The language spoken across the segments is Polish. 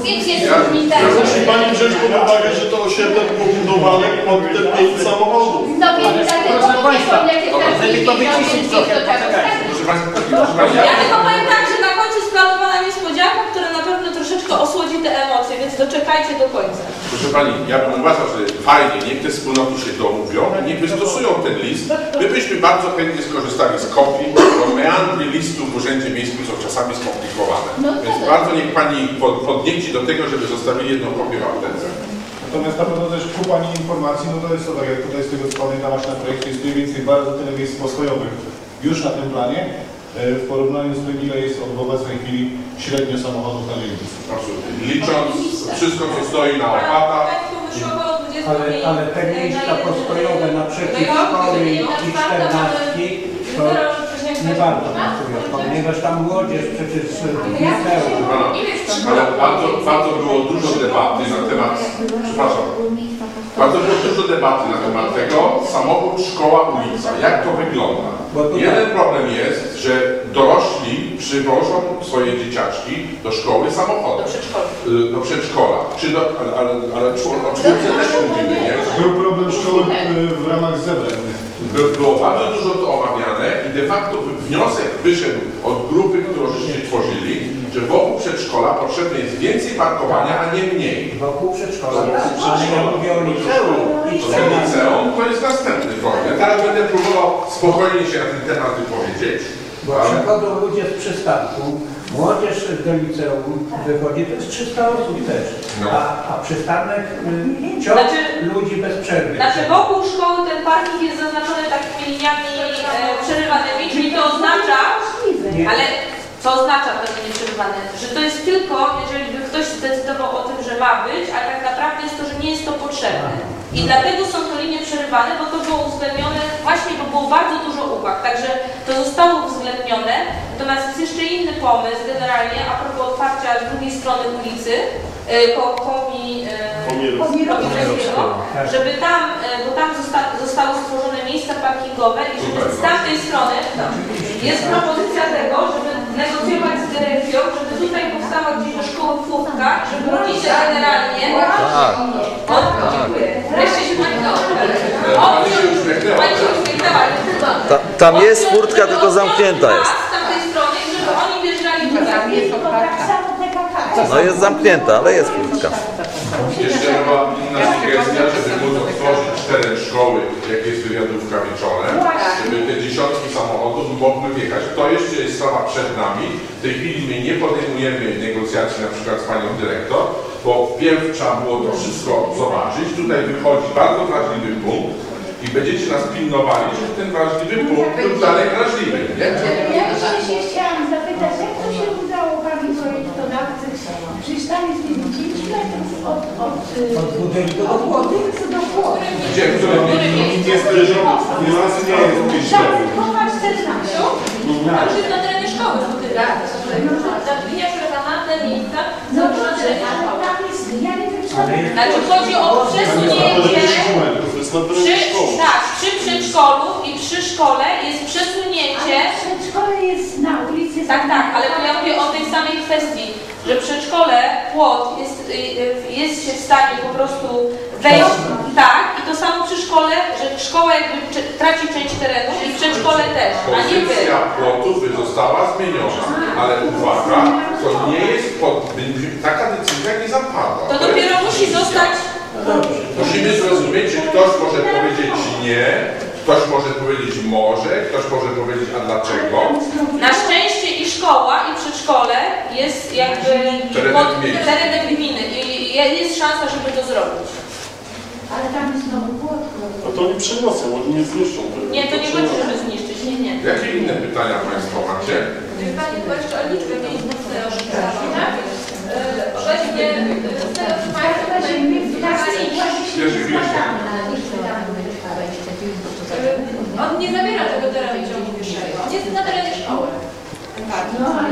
Ja, musi Pani wziąć pod uwagę, że to osiedle było budowane pod te pięć samochodów. No więc dlatego proszę państwa, żeby to wyciszyć trochę, Ja tylko powiem tak, że na końcu jest planowana niespodzianka, która na pewno troszeczkę osłodzi te emocje, więc doczekajcie do końca. Proszę Pani, ja bym uważał, że fajnie, niech te wspólnoty się domówią, niech wystosują ten list. My byśmy bardzo chętnie skorzystali z kopii, meandry listu w Urzędzie Miejskim są czasami skomplikowane. No Więc tak. bardzo niech Pani pod, podnieci do tego, żeby zostawili jedną kopię w aptece. Natomiast na pewno też ku Pani informacji, no to jest to tak jak tutaj z tego co pamiętam właśnie na projekcie jest mniej więcej bardzo tyle miejsc postojowych już na tym planie e, w porównaniu z tym ile jest od obecnej chwili średnio samochodów na dzielnicy. Absolutnie. Licząc wszystko, co stoi na 20 Ale, ale te na miejsca postojowe naprzeciw i szkoły i czternastki to nie warto mówić, ponieważ tam młodzież przecież liceum. Ale bardzo, bardzo było dużo debaty na temat, przepraszam, bardzo było dużo debaty na temat tego, samochód, szkoła, ulica, jak to wygląda. Jeden problem jest, że dorośli przywożą swoje dzieciaczki do szkoły Do samochodem, przedszkola. y, do przedszkola, czy do, ale, ale, ale o czwórce też mówimy, nie? Był problem szkoły e, w ramach zebrań. By- Było bardzo dużo to omawiane i de facto wniosek wyszedł od grupy, którą żeście tworzyli, że wokół przedszkola potrzebne jest więcej parkowania, a nie mniej. Wokół przedszkola, ale ja mówię o liceum liceum to jest następny problem. Teraz będę próbował spokojnie się na ten temat wypowiedzieć. Bo przychodzą ludzie z przystanku, młodzież do liceum wychodzi, to jest 300 osób też. No. A, a przystanek y, ciąg Znaczy- ludzi bez przerwy. Znaczy wokół szkoły ten parking jest zaznaczony takimi liniami e, przerywanymi, czyli to oznacza, Nie. ale co oznacza to linie przerywane? Że to jest tylko, jeżeli by ktoś zdecydował o tym, że ma być, a tak naprawdę jest to, że nie jest to potrzebne. I dlatego są to linie przerywane, bo to było uwzględnione właśnie, bo było bardzo dużo uwag. Także to zostało uwzględnione. Natomiast jest jeszcze inny pomysł generalnie a propos otwarcia z drugiej strony ulicy, koło komi, e, Pomierowskiego, żeby tam, e, bo tam zosta, zostały stworzone miejsca parkingowe i żeby z tamtej strony jest propozycja tego, żeby negocjować z dyrekcją, żeby tutaj powstała gdzieś do szkoły Rodzice generalnie... Tak. Dziękuję. Wreszcie się Pani tam jest furtka, tylko zamknięta jest. Z tamtej strony, żeby oni wjeżdżali tutaj. No jest zamknięta, ale jest furtka. Jeszcze była inna sugestia, żeby móc otworzyć szkoły, jak jest wywiadówka wieczorem, żeby te dziesiątki samochodów mogły wjechać. To jeszcze jest sprawa przed nami. W tej chwili my nie podejmujemy negocjacji na przykład z panią dyrektor, bo pierw trzeba było to wszystko zobaczyć. Tutaj wychodzi bardzo wrażliwy punkt i będziecie nas pilnowali, żeby ten wrażliwy punkt był dalej wrażliwy, nie? Ja jeszcze się chciałam zapytać, jak to się udało Pani projektodawcy? Przecież tam jest 5 metrów od, od, do od płotu. Gdzie, w którym Nie jest gdzieś Zabytkowa 14. To już jest na terenie szkoły. Tak, przerwana, te miejsca No terenie ale tam jest, ja nie wiem, czy Znaczy chodzi o przesunięcie przy, tak, przy przedszkolu i przy szkole jest przesunięcie. Przedszkole jest na ulicy Tak, tak, ale to ja mówię o tej samej kwestii, że przedszkole, płot jest, y, y, jest się w stanie po prostu wejść, tak, i to samo przy szkole, że szkoła jakby traci część terenu i przedszkole też, a nie wy. Pozycja płotu by została zmieniona, ale uwaga, to nie jest, pod, taka decyzja nie zapadła. To dopiero musi zostać, Musimy zrozumieć, że ktoś może powiedzieć nie, ktoś może powiedzieć może, ktoś może powiedzieć a dlaczego. na szczęście i szkoła i przedszkole jest jakby Terenem gminy. terenem gminy i jest szansa, żeby to zrobić. Ale tam jest nowy płot. A to oni przeniosą, oni nie zniszczą tego. Nie, to nie chodzi, żeby zniszczyć, nie, nie. Jakie inne pytania Państwo macie? Pani była jeszcze o liczbę miejsc tak? Obecnie z tego co Państwo Na tutaj ziemi w wskazali, Jeszcze chwileczkę. on nie zabiera tego terenu ciągu pieszego, on jest na terenie szkoły. No, ale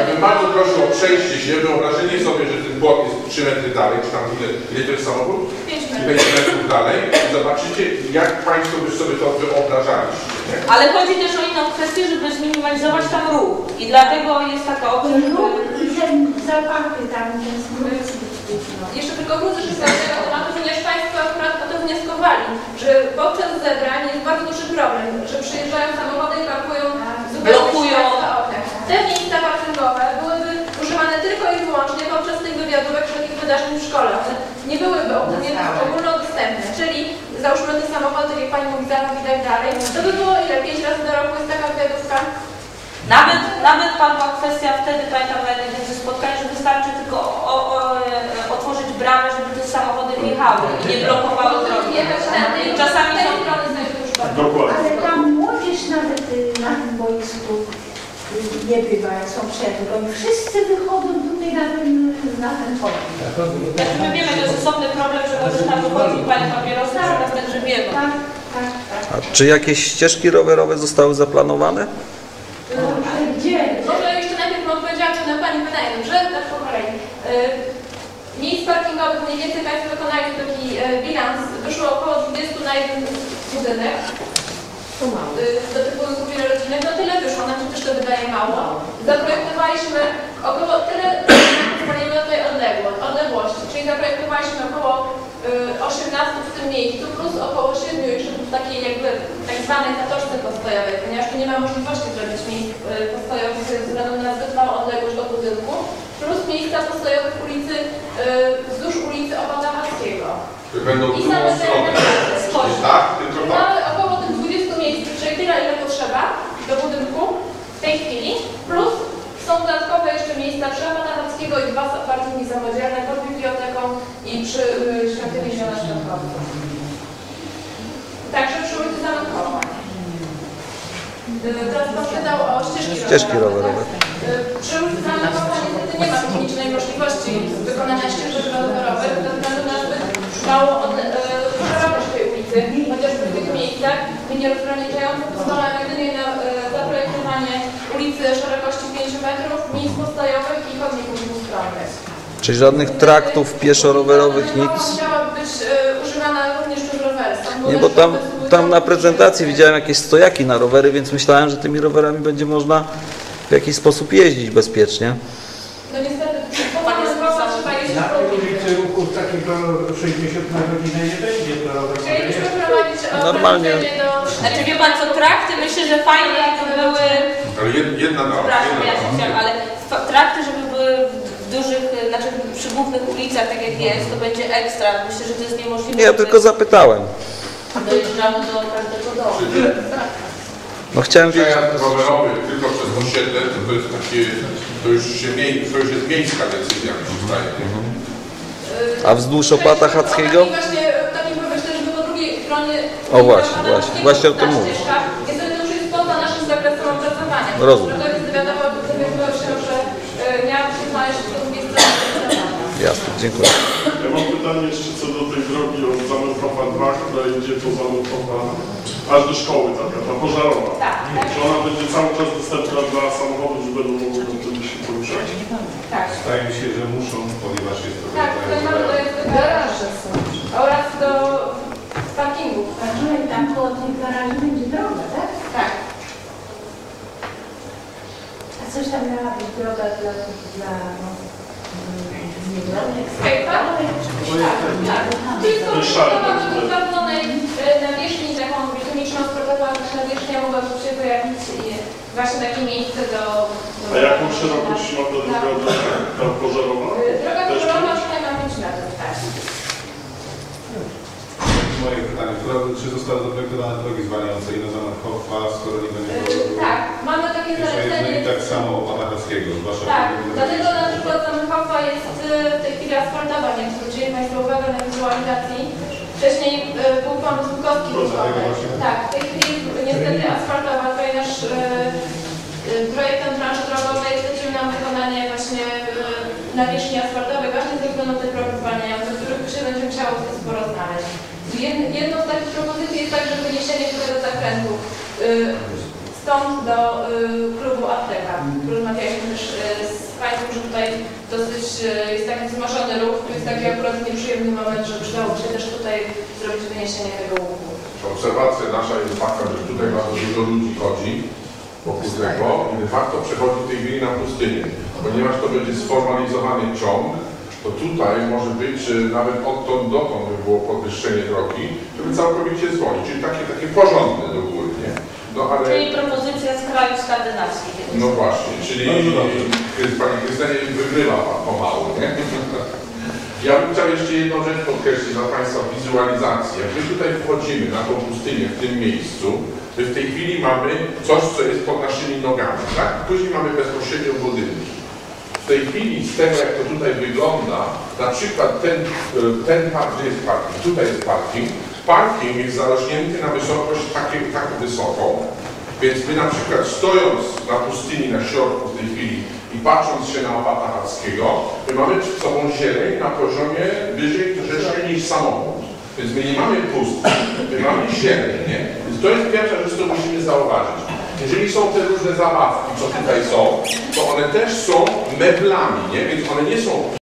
Ja bym bardzo prosił o przejście się, wyobrażenie sobie, że ten płot jest 3 metry dalej, czy tam ile, ile to jest samochód? 5 I 5 metrów dalej i zobaczycie, jak Państwo by sobie to wyobrażaliście. Nie? Ale chodzi też o inną kwestię, żeby zminimalizować tam ruch. I dlatego jest taka opcja, żeby... ruch i ten zapachy tam, ten smród. Jeszcze tylko wrócę szybko do tego tematu, ponieważ Państwo akurat o to wnioskowali, że podczas zebrań jest bardzo duży problem, że przyjeżdżają samochody i parkują zupełnie Blokują. świetle okna. Te miejsca parkingowe byłyby używane tylko i wyłącznie podczas tych wywiadówek wszelkich wydarzeń w szkole. One nie byłyby ogólnodostępne, czyli załóżmy te samochody, jak Pani mówi, zabaw i tak dalej, to by było ile? Pięć razy do roku jest taka wywiadówka? Nawet, nawet padła kwestia wtedy, pamiętam na jednym ze spotkań, że wystarczy tylko o, o, e, otworzyć bramę, żeby te samochody wjechały i nie blokowały drogi. Czasami są. Dokładnie. Ale tam młodzież nawet y, na tym boisku y, nie bywa, jak są przerwy. Oni wszyscy wychodzą tutaj na ten, na ten chodnik. Znaczy my wiemy, to jest osobny problem, że może tam wychodzi pani papierosy, że nas także wiemy. Tak, tak, tak. A czy jakieś ścieżki rowerowe zostały zaplanowane? Ale gdzie? Może jeszcze najpierw bym odpowiedziała na Pani pytanie, że tak po kolei. Y, Miejsc parkingowych mniej więcej Państwo wykonali taki y, bilans, wyszło około 20 na jeden budynek. Y, Do budynków wielorodzinnych, no tyle wyszło, nam się też to wydaje mało. Zaprojektowaliśmy około tyle, na tej odległo- odległości, czyli zaprojektowaliśmy około y, 18 w tym miejscu, plus około 7 jeszcze w takiej jakby tak zwanej zatoczce postojowej, ponieważ tu nie ma możliwości zrobić miejsc y, postojowych ze względu na zbyt małą odległość do budynku, plus miejsca postojowe w ulicy, y, wzdłuż ulicy Opata Haskiego. I same. tereny Czyli tak, tylko tak. Mamy około tych 20 miejsc, czyli tyle ile potrzeba do budynku w tej chwili, plus są dodatkowe jeszcze miejsca przy Apatarackiego i dwa parkingi samodzielne pod biblioteką i przy y, świątyni Zielona Świadkowca. Także przy ulicy Zamkowa. Y, Teraz Pan pytał o ścieżki, Ścieżki rowerowe. Przy ulicy Zamkowa niestety nie ma technicznej możliwości wykonania ścieżek rowerowych ze względu na zbyt małą od- y, tej ulicy, chociażby w tych miejscach linie rozgraniczające pozwalają jedynie na y, zaprojektowanie ulicy szerokości 5 metrów, miejsc postojowych i chodników dwustronnych. Czyli żadnych traktów pieszo-rowerowych, nic? Musiałaby być y, używana również przez rowery. Są Nie, bo tam, tam na prezentacji widziałem jakieś stojaki na rowery, więc myślałem, że tymi rowerami będzie można w jakiś sposób jeździć bezpiecznie. No niestety, Pan jest powoła trzeba jeździć Na ulicy. ulicy ruchów takiego 60 na godzinę nie będzie, to rower Chcielibyśmy prowadzić e, Normalnie. do... Znaczy wie pan co, trakty myślę, że fajnie jakby były, Ale jed- jedna na przepraszam, ja się chciałam, ale trakty, żeby były w dużych, znaczy przy głównych ulicach, tak jak jest, to będzie ekstra. Myślę, że to jest niemożliwe. Nie, ja tylko zapytałem. Dojeżdżamy do każdego domu. No chciałem wiedzieć. przejazd rowerowy tylko przez osiedle, to, to jest takie, to już, się mie, to już jest miejska decyzja, mi się zdaje. y, A wzdłuż opata Hackiego? I właśnie takim pomyślę, żeby po drugiej stronie... O, właśnie, właśnie, właśnie o tym mówię. Niestety to już jest poza naszym zakresem opracowania. Rozumiem. Projekty zawiadomo dowiadywał się, że e, miałaby się znaleźć po drugiej stronie. Jasne, dziękuję. Ja mam pytanie jeszcze co do tej drogi od Zamęchowa 2, która idzie po Zamęchowa aż do szkoły, taka ta pożarowa. Tak, tak, Czy ona będzie cały czas dostępna dla samochodów, że będą mogły tam wtedy się poruszać? tak. Wydaje mi się, że muszą, ponieważ jest to Tak, tutaj mamy do garaże oraz do parkingów. A tutaj tam koło tej garaży będzie droga, tak? Tak. A coś tam miała być droga dla, dla no. Skejta? Tak, tak. Jest to budowa wykształconej nawierzchni, taką bitumiczną sportową nawierzchnię mogłaby się pojawić właśnie takie miejsce do... do A jaką szerokość ma ta droga, ta pożarowa? Y, Droga kolorowa tutaj ma 5 metrów, tak. Moje pytanie, która, czy zostały zaprojektowane drogi zwalniające i na Zamenhofa, skoro nie będzie Y, Tak, mamy takie zalecenie. i tak samo Opata Hackiego, zwłaszcza Tak, dlatego na przykład Zamenhofa jest y, w tej chwili asfaltowa, nie wiem, zwrócili Państwo uwagę na wizualizacji. Wcześniej y, był pomysł Bukowski No, dlatego wysłany. właśnie. Tak, w tej chwili niestety asfaltowa, tutaj nasz y, y, projektant branży drogowej zlecił nam wykonanie właśnie y, nawierzchni asfaltowej właśnie ze względu na te progi zwalniające, których się będzie musiało tutaj sporo znaleźć. Jed- Jedną z takich propozycji jest także wyniesienie tego zakrętu. y, Stąd do y, klubu Apteka. Rozmawialiśmy też y, z Państwem, że tutaj dosyć y, jest taki wzmożony ruch, to jest taki akurat nieprzyjemny moment, że przydałoby się też tutaj zrobić wyniesienie tego łuku. Obserwacja nasza jest taka, że tutaj bardzo dużo ludzi chodzi wokół tego i de facto przechodzi w tej chwili na pustynię. ponieważ to będzie sformalizowany ciąg, to tutaj może być nawet odtąd dotąd by było podwyższenie drogi, żeby całkowicie zwolnić, czyli takie, takie porządne do góry? No ale... Czyli propozycja z krajów skandynawskich. No właśnie, czyli Bardzo dobrze. Chry- Pani Krystynie wygrywa Pan pomału, nie? Ja bym chciał jeszcze jedną rzecz podkreślić dla Państwa wizualizacji. Jak my tutaj wchodzimy na tą pustynię w tym miejscu, my w tej chwili mamy coś, co jest pod naszymi nogami, tak? Później mamy bezpośrednio budynki. W tej chwili z tego, jak to tutaj wygląda, na przykład ten, e, ten park, gdzie jest parking, tutaj jest parking, parking jest zarośnięty na wysokość takie, taką wysoką, więc my na przykład stojąc na pustyni na środku w tej chwili i patrząc się na opata Hackiego, my mamy przed sobą zieleń na poziomie wyżej troszeczkę niż samochód. Więc my nie mamy pustki, my mamy zieleń, nie? Więc to jest pierwsza rzecz, którą musimy zauważyć. Jeżeli są te różne zabawki, co tutaj są, to one też są meblami, nie? Więc one nie są